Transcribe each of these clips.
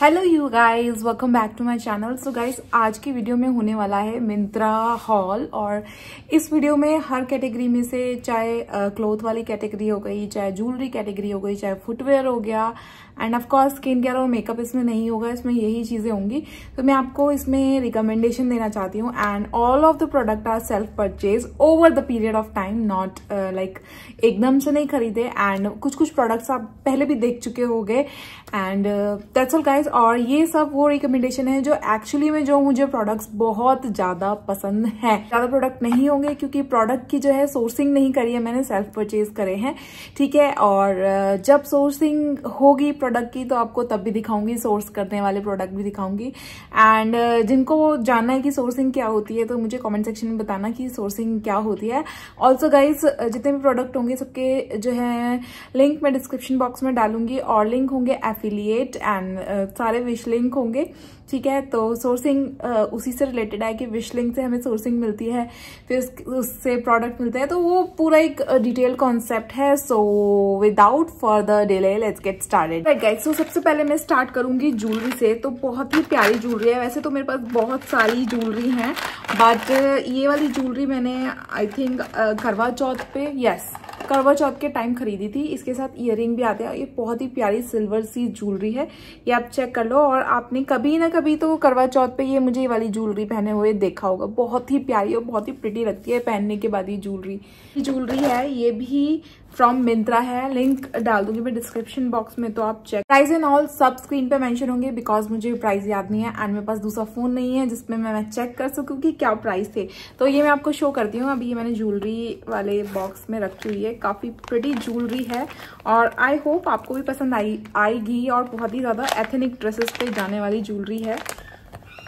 Hello you guys welcome back to my channel so guys आज की video में होने वाला है मिंत्रा हॉल और इस वीडियो में हर कैटेगरी में से चाहे क्लोथ वाली कैटेगरी हो गई, चाहे ज्वेलरी कैटेगरी हो गई, चाहे फुटवेयर हो गया and of course skin care और मेकअप इसमें नहीं होगा इसमें यही चीज़ें होंगी। तो मैं आपको इसमें रिकमेंडेशन देना चाहती हूँ। And all of the product are self purchase over the period of time not like एकदम से नहीं खरीदे। एंड कुछ कुछ प्रोडक्ट्स आप पहले भी देख चुके हो गए एंड दैट्स ऑल गाइज़ और ये सब वो रिकमेंडेशन है जो एक्चुअली में जो मुझे प्रोडक्ट्स बहुत ज़्यादा पसंद है। ज़्यादा प्रोडक्ट नहीं होंगे क्योंकि प्रोडक्ट की जो है सोर्सिंग नहीं करी है मैंने सेल्फ परचेज करे हैं। ठीक है? और uh, जब सोर्सिंग होगी प्रोडक्ट की तो आपको तब भी दिखाऊँगी सोर्स करने वाले प्रोडक्ट भी दिखाऊँगी। एंड uh, जिनको जानना है कि सोर्सिंग क्या होती है तो मुझे कमेंट सेक्शन में बताना कि सोर्सिंग क्या होती है। ऑल्सो गाइज़ जितने भी प्रोडक्ट होंगे सबके जो है लिंक मैं डिस्क्रिप्शन बॉक्स में डालूँगी और लिंक होंगे एफिलिएट एंड uh, सारे विश लिंक होंगे ठीक है? तो सोर्सिंग उसी से रिलेटेड है कि विश लिंक से हमें सोर्सिंग मिलती है फिर उससे प्रोडक्ट मिलते हैं। तो वो पूरा एक डिटेल कॉन्सेप्ट है so without further delay let's get started guys so सबसे पहले मैं स्टार्ट करूँगी ज्वेलरी से। तो बहुत ही प्यारी ज्वेलरी है। वैसे तो मेरे पास बहुत सारी ज्वेलरी है बट ये वाली ज्वेलरी मैंने आई थिंक करवा चौथ पे यस करवा चौथ के टाइम खरीदी थी। इसके साथ इयर भी आते हैं। ये बहुत ही प्यारी सिल्वर सी ज्वेलरी है। ये आप चेक कर लो और आपने कभी ना कभी तो करवा चौथ पे ये मुझे ये वाली ज्वेलरी पहने हुए देखा होगा। बहुत ही प्यारी और बहुत ही प्रिटी लगती है पहनने के बाद ये ज्वेलरी ज्वेलरी है, ये भी फ्रॉम मिंत्रा है लिंक डाल दूँगी मैं डिस्क्रिप्शन बॉक्स में तो आप चेक प्राइस एंड ऑल सब स्क्रीन पे मेंशन होंगे बिकॉज़ मुझे प्राइस याद नहीं है एंड मेरे पास दूसरा फ़ोन नहीं है जिसमें मैं मैं चेक कर सकूँ कि क्या प्राइस थे. तो ये मैं आपको शो करती हूँ, अभी ये मैंने ज्वेलरी वाले बॉक्स में रखी हुई है, काफ़ी प्रिटी ज्वेलरी है और आई होप आपको भी पसंद आई, आएगी और बहुत ही ज़्यादा एथेनिक ड्रेसेस पे जाने वाली ज्वेलरी है.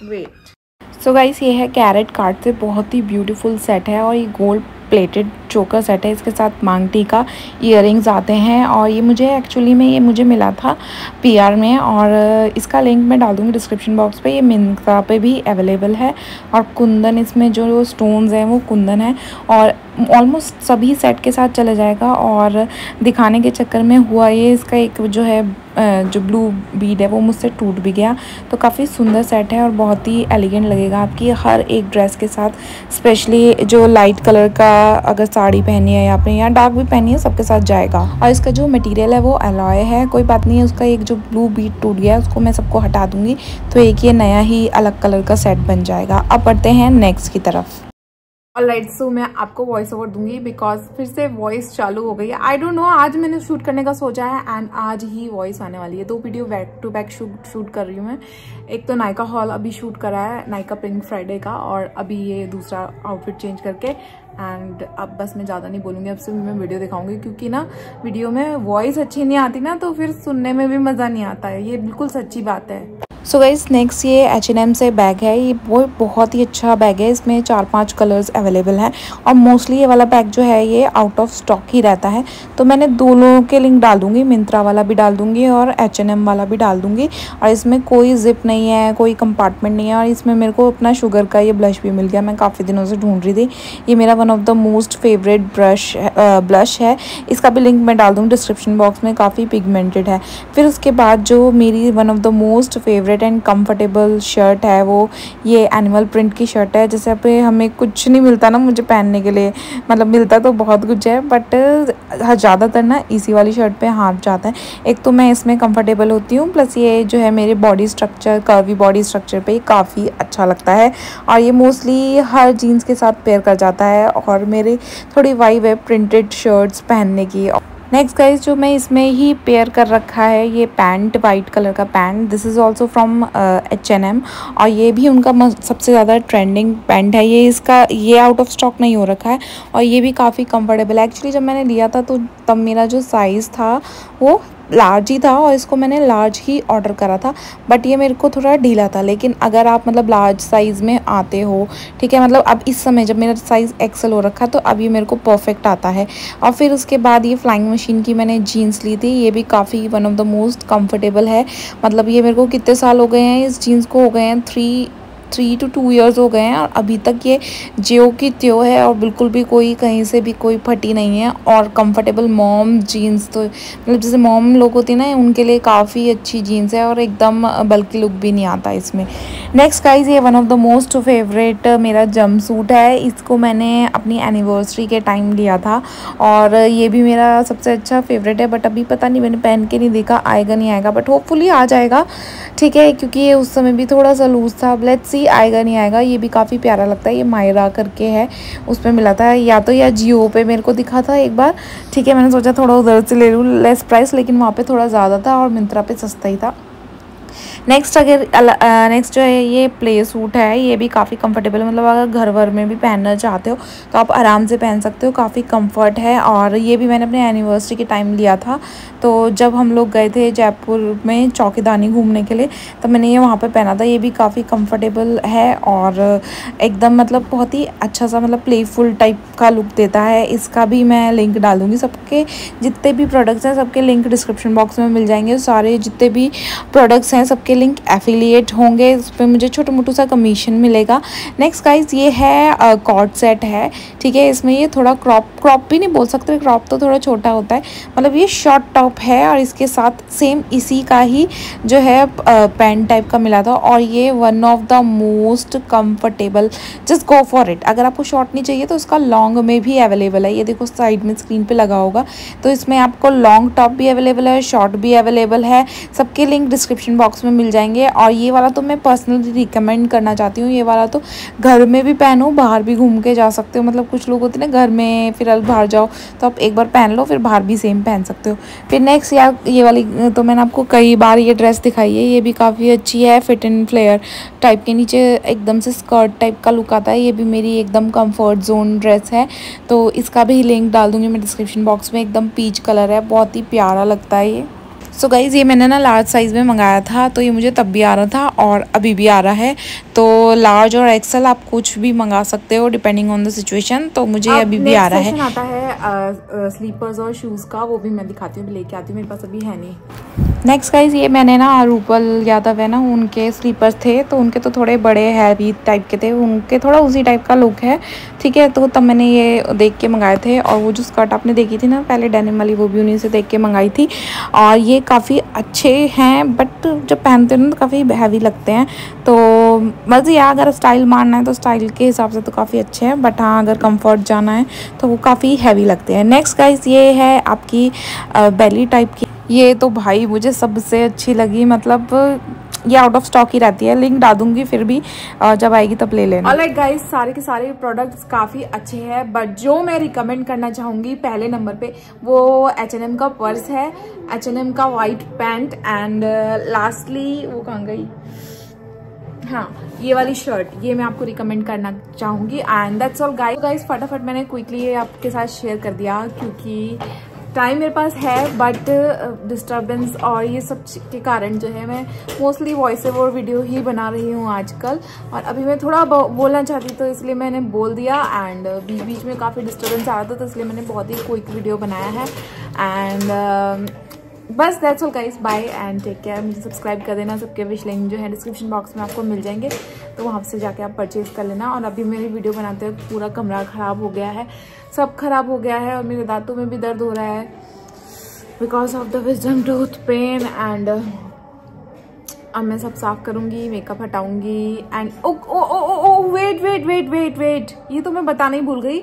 वेट सो गाइस ये है कैरेट कार्ड से बहुत ही ब्यूटीफुल सेट है और ये गोल्ड प्लेटेड चोकर सेट है। इसके साथ मांगटी का इयर आते हैं और ये मुझे एक्चुअली में ये मुझे मिला था पीआर में और इसका लिंक मैं डाल दूँगी डिस्क्रिप्शन बॉक्स पे। ये मिंत्रा पे भी अवेलेबल है और कुंदन इसमें जो स्टोन्स हैं वो कुंदन है और ऑलमोस्ट सभी सेट के साथ चला जाएगा और दिखाने के चक्कर में हुआ ये, इसका एक जो है जो ब्लू बीड है, वो मुझसे टूट भी गया। तो काफ़ी सुंदर सेट है और बहुत ही एलिगेंट लगेगा आपकी हर एक ड्रेस के साथ स्पेशली जो लाइट कलर का अगर साड़ी पहनी है या आपने या डार्क भी पहनी है, सबके साथ जाएगा। और इसका जो मटेरियल है, वो अलॉय है, कोई बात नहीं है, उसका एक जो ब्लू बीड टूट गया है, उसको मैं सबको हटा दूँगी। तो एक ये नया ही अलग कलर का सेट बन जाएगा। अब बढ़ते हैं नेक्स्ट की तरफ़। राइट सो मैं आपको वॉइस ओवर दूँगी बिकॉज़ फिर से वॉइस चालू हो गई है। आई डोंट नो आज मैंने शूट करने का सोचा है एंड आज ही वॉइस आने वाली है। दो video back to back shoot shoot कर रही हूँ मैं। एक तो नायका हॉल अभी शूट करा है नायका पिंक फ्राइडे का और अभी ये दूसरा आउटफिट चेंज करके एंड अब बस मैं ज़्यादा नहीं बोलूँगी, अब से मैं वीडियो दिखाऊँगी क्योंकि ना वीडियो में वॉइस अच्छी नहीं आती ना तो फिर सुनने में भी मज़ा नहीं आता है। ये बिल्कुल सच्ची बात है। सो गाइज़ नेक्स्ट ये एच एन एम से बैग है। ये वो बहुत ही अच्छा बैग है। इसमें चार पाँच कलर्स अवेलेबल हैं। और मोस्टली ये वाला बैग जो है, ये आउट ऑफ़ स्टॉक ही रहता है। तो मैंने दोनों के लिंक डाल दूँगी। मिंत्रा वाला भी डाल दूँगी और एच एन एम वाला भी डाल दूँगी। और इसमें कोई जिप नहीं है, कोई कंपार्टमेंट नहीं है। और इसमें मेरे को अपना शुगर का ये ब्लश भी मिल गया। मैं काफ़ी दिनों से ढूंढ रही थी। ये मेरा one of the most favourite brush blush है। इसका भी लिंक मैं डाल दूँगी डिस्क्रिप्शन बॉक्स में। काफ़ी पिगमेंटेड है। फिर उसके बाद जो मेरी one of the most favourite favourite and comfortable shirt है, वो ये एनिमल प्रिंट की शर्ट है जैसे पे हमें कुछ नहीं मिलता ना मुझे पहनने के लिए। मतलब मिलता तो बहुत कुछ है बट ज़्यादातर ना इसी वाली शर्ट पे हाथ जाता है। एक तो मैं इसमें कंफर्टेबल होती हूँ प्लस ये जो है मेरे body structure curvy body structure पे काफ़ी अच्छा लगता है। और ये मोस्टली हर जीन्स के साथ पेयर कर जाता है, और मेरे थोड़ी वाइब है प्रिंटेड शर्ट्स पहनने की। नेक्स्ट गाइज़ जो मैं इसमें ही पेयर कर रखा है, ये पैंट वाइट कलर का pant this is also from H N M और ये भी उनका सबसे ज़्यादा ट्रेंडिंग पैंट है। ये इसका, ये आउट ऑफ़ स्टॉक नहीं हो रखा है और ये भी काफ़ी कंफर्टेबल है। एक्चुअली जब मैंने लिया था तो तब मेरा जो साइज़ था, वो लार्ज ही था और इसको मैंने लार्ज ही ऑर्डर करा था बट ये मेरे को थोड़ा ढीला था। लेकिन अगर आप मतलब लार्ज साइज़ में आते हो, ठीक है मतलब अब इस समय जब मेरा साइज़ एक्सल हो रखा तो अब ये मेरे को परफेक्ट आता है। और फिर उसके बाद ये फ्लाइंग मशीन की मैंने जीन्स ली थी, ये भी काफ़ी one of the most comfortable है। मतलब ये मेरे को कितने साल हो गए हैं, इस जीन्स को हो गए हैं three three two two years हो गए हैं और अभी तक ये जियो की त्यो है और बिल्कुल भी कोई कहीं से भी कोई फटी नहीं है और कंफर्टेबल मॉम जीन्स तो मतलब जैसे मॉम लोग होती है ना, उनके लिए काफ़ी अच्छी जीन्स है और एकदम बल्कि लुक भी नहीं आता इसमें। नेक्स्ट गाइज़ ये one of the most favourite मेरा जम सूट है। इसको मैंने अपनी एनिवर्सरी के टाइम लिया था और ये भी मेरा सबसे अच्छा फेवरेट है बट अभी पता नहीं, मैंने पहन के नहीं देखा, आएगा नहीं आएगा बट होपफुली आ जाएगा। ठीक है, क्योंकि ये उस समय भी थोड़ा सा लूज़ था। लेट्स सी आएगा, नहीं आएगा, ये भी काफ़ी प्यारा लगता है, ये मायरा करके है, उस पर मिला था, या तो या जियो पे मेरे को दिखा था एक बार, ठीक है, मैंने सोचा थोड़ा उधर से ले लूँ लेस प्राइस लेकिन वहाँ पे थोड़ा ज़्यादा था और मिंत्रा पे सस्ता ही था। नेक्स्ट अगर नेक्स्ट जो है ये प्ले सूट है, ये भी काफ़ी कंफर्टेबल मतलब अगर घर वर में भी पहनना चाहते हो तो आप आराम से पहन सकते हो, काफ़ी कंफर्ट है। और ये भी मैंने अपने एनिवर्सरी के टाइम लिया था। तो जब हम लोग गए थे जयपुर में चौकीदानी घूमने के लिए तो मैंने ये वहाँ पर पहना था। ये भी काफ़ी कम्फर्टेबल है और एकदम मतलब बहुत ही अच्छा सा मतलब प्लेफुल टाइप का लुक देता है। इसका भी मैं लिंक डाल दूँगी सबके। जितने भी प्रोडक्ट्स हैं, सबके लिंक डिस्क्रिप्शन बॉक्स में मिल जाएँगे। सारे जितने भी प्रोडक्ट्स हैं, सबके लिंक एफिलिएट होंगे उस पर मुझे छोटा मोटू सा कमीशन मिलेगा। नेक्स्ट गाइज़ ये है कॉर्ड सेट है, ठीक है? इसमें ये थोड़ा क्रॉप क्रॉप भी नहीं बोल सकते क्रॉप तो थोड़ा छोटा होता है। मतलब ये शॉर्ट टॉप है और इसके साथ सेम इसी का ही जो है पैंट टाइप का मिला था। और ये one of the most comfortable just go for it अगर आपको शॉर्ट नहीं चाहिए तो उसका लॉन्ग में भी अवेलेबल है। ये देखो साइड में स्क्रीन पे लगा होगा। तो इसमें आपको लॉन्ग टॉप भी अवेलेबल है शॉर्ट भी अवेलेबल है। सबके लिंक डिस्क्रिप्शन बॉक्स में मिल जाएँगे। और ये वाला तो मैं पर्सनली रिकमेंड करना चाहती हूँ। ये वाला तो घर में भी पहनो, बाहर भी घूम के जा सकते हो। मतलब कुछ लोग होते ना, घर में फिर बाहर जाओ तो आप एक बार पहन लो, फिर बाहर भी सेम पहन सकते हो। फिर नेक्स्ट यार, ये वाली तो मैंने आपको कई बार ये ड्रेस दिखाई है। ये भी काफ़ी अच्छी है फिट एंड फ्लेयर टाइप के नीचे एकदम से स्कर्ट टाइप का लुक आता है। ये भी मेरी एकदम कंफर्ट जोन ड्रेस है। तो इसका भी लिंक डाल दूँगी मैं डिस्क्रिप्शन बॉक्स में। एकदम पीच कलर है, बहुत ही प्यारा लगता है ये। सो so गाइज़ ये मैंने ना लार्ज साइज़ में मंगाया था तो ये मुझे तब भी आ रहा था और अभी भी आ रहा है। तो लार्ज और एक्सल आप कुछ भी मंगा सकते हो डिपेंडिंग ऑन द सिचुएशन तो मुझे अभी भी आ रहा है। आता है स्लीपर्स और शूज़ का वो भी मैं दिखाती हूँ लेके आती हूँ मेरे पास अभी है नहीं। नेक्स्ट गाइज़ ये मैंने ना रूपल यादव है ना, उनके स्लीपर्स थे तो उनके तो थोड़े बड़े हैवी टाइप के थे, उनके थोड़ा उसी टाइप का लुक है। ठीक है तो तब मैंने ये देख के मंगाए थे, और वो जो स्कर्ट आपने देखी थी ना, पहले डेनिम वाली, वो भी उन्हीं से देख के मंगाई थी। और ये काफ़ी अच्छे हैं बट जब पहनते हो ना तो काफ़ी हैवी लगते हैं। तो बस या, अगर स्टाइल मारना है तो स्टाइल के हिसाब से तो काफ़ी अच्छे हैं बट हाँ अगर कंफर्ट जाना है तो वो काफ़ी हैवी लगते हैं। नेक्स्ट गाइज़ ये है आपकी बेली टाइप की ये तो भाई मुझे सबसे अच्छी लगी मतलब ये आउट ऑफ़ स्टॉक ही रहती है। लिंक डाल दूँगी फिर भी जब आएगी तब ले लेना। ऑलराइट गाइस सारे के सारे प्रोडक्ट्स काफ़ी अच्छे हैं बट जो मैं रिकमेंड करना चाहूँगी पहले नंबर पे, वो एच एन एम का पर्स है एच एन एम का वाइट पैंट एंड लास्टली वो कहाँ गई? हाँ ये वाली शर्ट ये मैं आपको रिकमेंड करना चाहूँगी। And that's all guys guys फटाफट मैंने क्विकली आपके साथ शेयर कर दिया, क्योंकि टाइम मेरे पास है बट डिस्टर्बेंस uh, और ये सब के कारण जो है मैं मोस्टली वॉइस ओवर वीडियो ही बना रही हूँ आजकल। और अभी मैं थोड़ा बोलना चाहती तो इसलिए मैंने बोल दिया एंड uh, बीच बीच में काफ़ी डिस्टर्बेंस आ रहा था तो इसलिए मैंने बहुत ही क्विक वीडियो बनाया है। एंड बस that's all guys bye and take care मुझे सब्सक्राइब कर देना, सबके विश लिंक जो है डिस्क्रिप्शन बॉक्स में आपको मिल जाएँगे। तो वहाँ से जाके आप परचेज कर लेना। और अभी मेरी वीडियो बनाते हुए पूरा कमरा ख़राब हो गया है। सब खराब हो गया है और मेरे दांतों में भी दर्द हो रहा है। Because of the wisdom tooth pain and अब मैं सब साफ़ करूँगी makeup हटाऊँगी and oh oh oh wait wait wait wait wait ये तो मैं बताना ही भूल गई।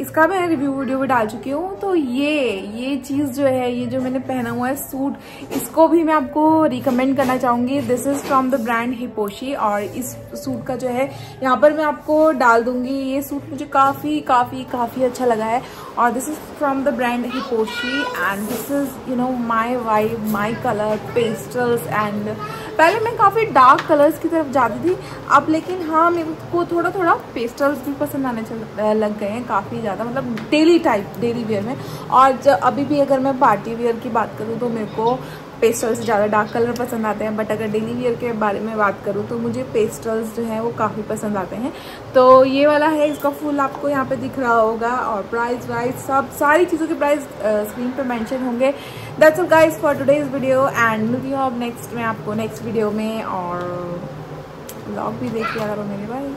इसका मैं रिव्यू वीडियो भी डाल चुकी हूँ। तो ये ये चीज़ जो है, ये जो मैंने पहना हुआ है सूट, इसको भी मैं आपको रिकमेंड करना चाहूँगी। This is from the brand हिपोशी और इस सूट का जो है, यहाँ पर मैं आपको डाल दूँगी। ये सूट मुझे काफ़ी काफ़ी काफ़ी अच्छा लगा है और this is from the brand हिपोशी and this is you know my vibe my colour pastels and पहले मैं काफ़ी डार्क कलर्स की तरफ़ जाती थी, अब लेकिन हाँ मेरे को थोड़ा थोड़ा पेस्टल्स भी पसंद आने लग गए हैं काफ़ी ज़्यादा मतलब डेली टाइप डेली वेयर में। और अभी भी अगर मैं पार्टी वेयर की बात करूँ तो मेरे को पेस्टल्स ज़्यादा डार्क कलर पसंद आते हैं। बट अगर डेली वियर के बारे में बात करूँ तो मुझे पेस्टल्स जो हैं, वो काफ़ी पसंद आते हैं। तो ये वाला है, इसका फुल आपको यहाँ पे दिख रहा होगा। और प्राइस वाइज सब, सारी चीज़ों के प्राइस स्क्रीन पे मेंशन होंगे। That's all guys for today's video and मिलती हूँ अब नेक्स्ट में आपको नेक्स्ट वीडियो में। और ब्लॉग भी देख लिया करो मेरे भाई